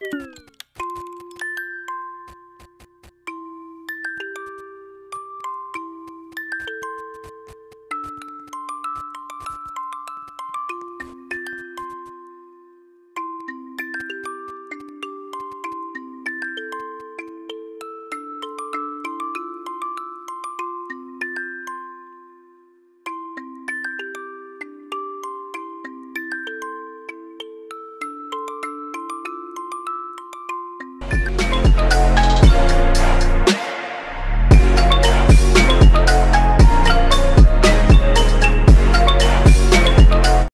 Música